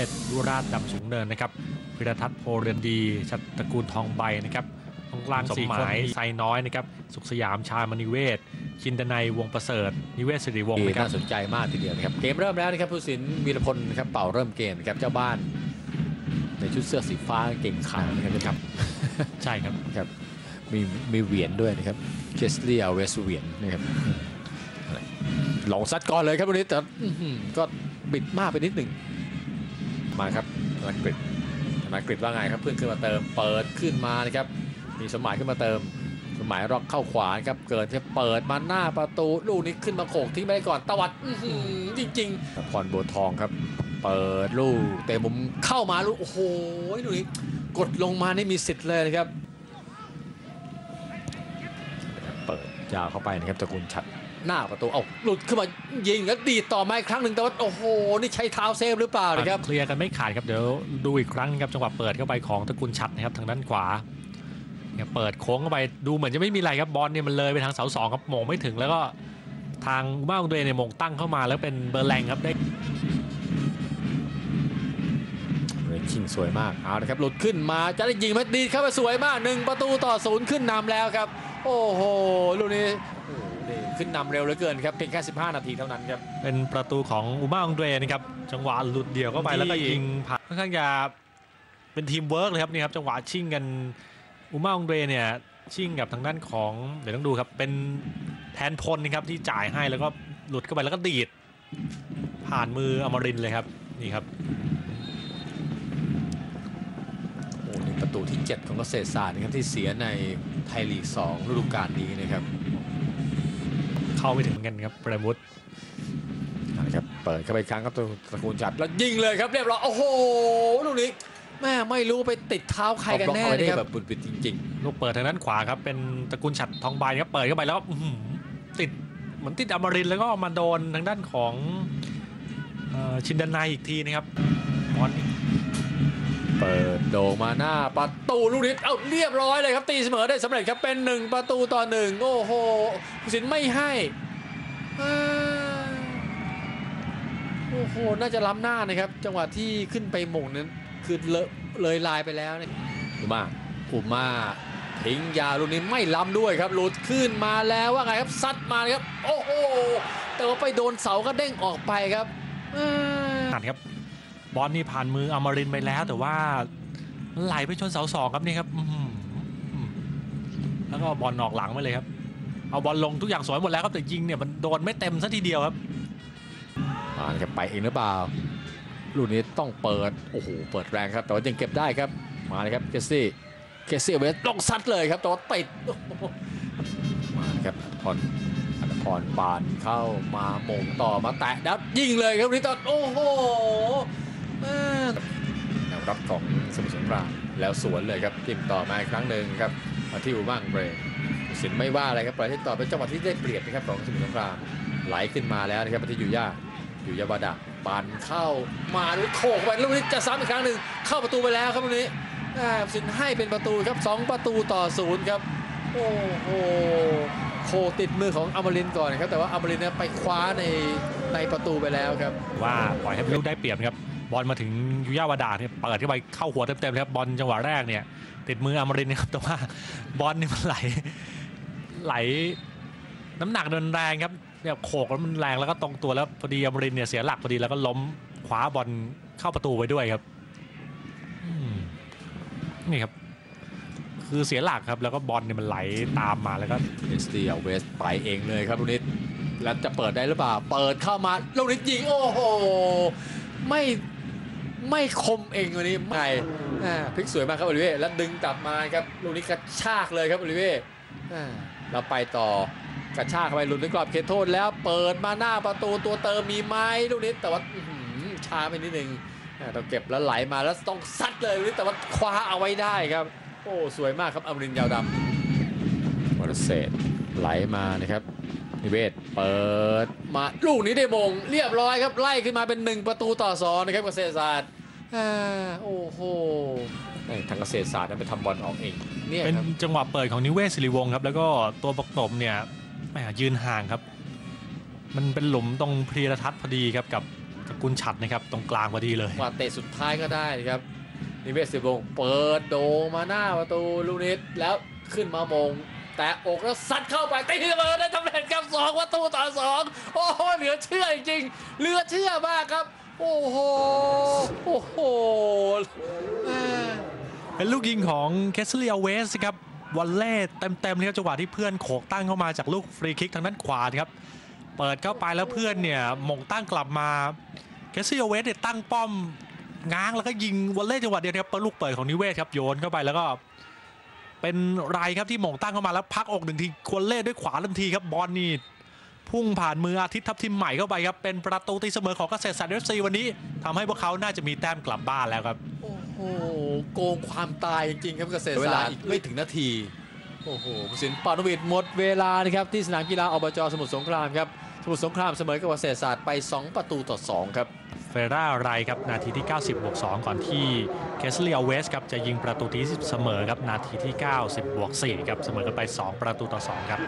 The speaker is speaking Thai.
เอ็ดยุราชดำสูงเนินนะครับพิรทัศน์โพเรือนดี ชัตตระกูลทองใบนะครับตรงกลางสมหมายไซน้อยนะครับ สุขสยามชาญมณิเวศ ชินดนัยวงศ์ประเสริฐ นิเวศสิริวงศ์นะครับน่าสนใจมากทีเดียวนะครับ เกมเริ่มแล้วนะครับผู้สินวีรพลนะครับเป่าเริ่มเกมนะครับเจ้าบ้าน ในชุดเสื้อสีฟ้ากางเก่งขาวนะครับครับ ใช่ครับครับ มีมีเหวียนด้วยนะครับเคสเลียเวสเหวียนนะครับลองซัดก่อนเลยครับวันนี้แต่อื้อหือก็บิดมากไปนิดหนึ่ง มาครับธนกฤษธนกฤษว่าไงครับเพื่อนขึ้นมาเติม เปิดขึ้นมานะครับ มีสมหมายขึ้นมาเติม สมหมายรอกเข้าขวาครับ เกิดจะเปิดมาหน้าประตูลูกนี้ขึ้นมาโขกทิ้งไปได้ก่อนตวัดอื้อหือจริงๆพรบัวทองครับ เปิดลูกเตะมุมเข้ามาลูกโอ้โหลูกนี้กดลงมานี่มีสิทธิ์เลยนะครับ เปิดยาวเข้าไปนะครับตระกูลชัด หน้าประตู เอาหลุดขึ้นมายิงแล้วดีดต่อมาอีกครั้งหนึ่งแต่ว่าโอ้โห นี่ใช้เท้าเซฟหรือเปล่านะครับ เคลียร์กันไม่ขาดครับ เดี๋ยวดูอีกครั้งนะครับจังหวะเปิดเข้าไปของตระกูลชัดนะครับทางด้านขวาเนี่ยเปิดโค้งเข้าไปดูเหมือนจะไม่มีอะไรครับบอลเนี่ยมันเลยไปทางเสาสองครับโมงไม่ถึงแล้วก็ทางอุมาอุงเดเนี่ยโมงตั้งเข้ามาแล้วเป็นเบอร์แรงครับได้เรนชิงสวยมากเอาละครับหลุดขึ้นมาจะได้ยิงไหมดีดเข้าไปสวยมากหนึ่งประตูต่อศูนย์ขึ้นนำแล้วครับ โอ้โหลูกนี้โอ้โหนี่ ขึ้นนำเร็วเหลือเกินครับเพียงแค่ 15 นาทีเท่านั้นครับเป็นประตูของอุมาอุงเดนะครับจังหวะหลุดเดี่ยวเข้าไปที่แล้วก็ยิงผ่านค่อนข้างจะเป็นทีมเวิร์กเลยครับนี่ครับจังหวะชิ่งกันอุมาอุงเดเนี่ยชิ่งกับทางด้านของเดี๋ยวต้องดูครับเป็นแทนพลนะครับที่จ่ายให้แล้วก็หลุดเข้าไปแล้วก็ดีด ผ่านมืออมรินทร์เลยครับนี่ครับโอ้นี่ประตูที่ 7 ของเกษตรศาสตร์นะครับที่เสียในไทยลีก2ฤดูกาลนี้นะครับ เข้าไม่ถึงเหมือนกันครับเปรมุตเอาละครับเปิดเข้าไปอีกครั้งครับตระกูลจัดแล้วยิงเลยครับเรียบร้อยโอ้โหลูกนี้แม่ไม่รู้ไปติดเท้าใครกันแน่เอาบล็อกเอาไว้ได้นะคแบรับบบุญปิดจริงลูกเปิดทางด้านขวาครับเป็นตระกูลฉัดทองใบครับเปิดเข้าไปแล้วอื้อหือติดเหมือนติดอมรินทร์แล้วก็มาโดนทางด้านของเอ่อชินดานายอีกทีนะครับบอลนี่ๆ เปิดโด่งมาหน้าประตูลูกนี้เอ้าเรียบร้อยเลยครับตีเสมอได้สำเร็จครับเป็น 1 ประตูต่อหนึ่งโอ้โหผู้สินไม่ให้อ่าโอ้โหน่าจะล้ำหน้านะครับ จังหวะที่ขึ้นไปหม่งนั้นคือเลอะเลยลายไปแล้วเนี่ยอุมาอุมาทิ้งยาวลูกนี้ไม่ล้ำด้วยครับหลุดขึ้นมาแล้วว่าไงครับซัดมาเลยครับ โอ้โหแต่ว่าไปโดนเสาก็เด้งออกไปครับอ่าผ่านครับ บอลนี่ผ่านมืออมรินทร์ไปแล้ว แต่ว่าไหลไปชนเสาสองครับนี่ครับแล้วก็บอลออกหลังไปเลยครับ เอาบอลลงทุกอย่างสวยหมดแล้วครับแต่ยิงเนี่ยมันโดนไม่เต็มซะทีเดียวครับมาเลยครับไปเองหรือเปล่าลูกนี้ต้องเปิดโอ้โหเปิดแรงครับ แต่ว่ายังเก็บได้ครับมาเลยครับเคสลีย์เคสลีย์อัลเวสต้องซัดเลยครับแต่ว่าติดมาครับอัพรอัตพรปานเข้ามาโมงต่อมาแตะดับยิงเลยครับนี่ตอนโอ้โห แม่แนวรับของสมุทรสงครามแล้วสวนเลยครับจิ้มต่อมาอีกครั้งหนึ่งครับมาที่อูบ้างเบรกสินไม่ว่าอะไรครับปล่อยให้ต่อเป็นจังหวะที่ได้เปรียบนะครับของสมุทรสงครามไหลขึ้นมาแล้วนะครับมาที่ยูย่าอยู่ยาบาดะปันเข้ามาด้วยโขกไปลูกนี้จะซ้ำอีกครั้งหนึ่งเข้าประตูไปแล้วครับลูกนี้อ่าสินให้เป็นประตูครับ 2 ประตูต่อศูนย์ครับโอ้โหโคติดมือของอมรินทร์ก่อนครับแต่ว่าอมรินทร์เนี่ยไปคว้าในในประตูไปแล้วครับ ว่าปล่อยให้เป็นลูกได้เปรียบนะครับ บอลมาถึงยุย่าวาดาเนี่ยเปิดเข้าไปเข้าหัวเต็มๆเลยครับบอลจังหวะแรกเนี่ย ติดมืออมรินนะครับแต่ว่าบอลนี่มันไหลไหลน้ำหนักเดินแรงครับเนี่ยโขกแล้วมันแรงแล้วก็ตรงตัวแล้วพอดีอมรินเนี่ยเสียหลักพอดีแล้วก็ล้มคว้าบอลเข้าประตูไว้ด้วยครับนี่ครับ คือเสียหลักครับแล้วก็บอลเนี่ยมันไหลตามมาแล้วก็เอสตีเอาเวสไปเองเลยครับลูกนี้แล้วจะเปิดได้หรือเปล่า เปิดเข้ามาลูกนี้ยิงโอ้โหไม่ ไม่คมเองวันนี้ไม่พลิกสวยมากครับโอลิเว่แล้วดึงกลับมาครับลูกนี้กระชากเลยครับโอลิเว่เราไปต่อกระชากไปหลุดในกรอบเขตโทษแล้วเปิดมาหน้าประตูตัวเติมมีไหมลูกนี้แต่ว่าช้าไปนิดนึงอ่าเก็บแล้วไหลมาแล้วต้องซัดเลยลูกนี้แต่ว่าคว้าเอาไว้ได้ครับ โอ้สวยมากครับอมรินยาวดำวรเศษไหลมานะครับ นิเวศเปิดมาลูกนี้ได้มงเรียบร้อยครับไล่ขึ้นมาเป็น 1 ประตูต่อสองนะครับเกษตรศาสตร์อ่าโอ้โหแม่งทางเกษตรศาสตร์นั้นไปทำบอลออกเองเนี่ยเป็นครับจังหวะเปิดของนิเวศสิริวงศ์ครับ แล้วก็ตัวประกบเนี่ยแหมยืนห่างครับ มันเป็นหลุมตรงพรีรทัศน์พอดีครับกับตระกุลฉัดนะครับตรงกลางพอดีเลยว่าเตะสุดท้ายก็ได้ครับนิเวศสิบวงศ์เปิดโด่งมาหน้าประตูลูกนิดแล้วขึ้นมามง แต่อกแล้วซัดเข้าไปตีเสมอได้สำเร็จครับสองประตูต่อสองโอ้โหเหลือเชื่อจริงเหลือเชื่อมากครับ โอ้โหโอ้โหเป็นลูกยิงของเคสเลียเวสครับvolley เต็มๆเลยครับจังหวะที่เพื่อนโขกตั้งเข้ามาจากลูกฟรีคิกทางด้านขวาครับเปิดเข้าไปแล้วเพื่อนเนี่ยโหม่งตั้งกลับมาเคสลีย์อัลเวสเนี่ยตั้งป้อมง้างแล้วก็ยิง volley จังหวะเดียวนะครับลูกเปิดของนิเวศครับโยนเข้าไปแล้วก็ เป็นไรครับที่โหม่งตั้งเข้ามาแล้วพักอกหนึ่งที volley ด้วยขวาทันทีครับบอลนี่พุ่งผ่านมืออาทิตย์ทับทิมไม้เข้าไปครับ เป็นประตูตีเสมอของเกษตรศาสตร์ FC วันนี้ทำให้พวกเขาน่าจะมีแต้มกลับบ้านแล้วครับ โอ้โห โกงความตายจริงๆครับเกษตรเวศาลาสตร์อีกไม่ถึงนาที โอ้โหผู้สินปานวิทย์หมดเวลานะครับที่สนามกีฬาอบจสมุทรสงครามครับสมุทรสงครามเสมอกับเกษตรศาสตร์ไป 2 ประตูต่อ 2 ครับ เฟร่าไรครับนาทีที่ 90บวก2ก่อนที่เคสเลียเวสครับจะยิงประตูที่เสมอครับนาทีที่ 90บวก4ครับเสมอกันไป 2 ประตูต่อ 2 ครับ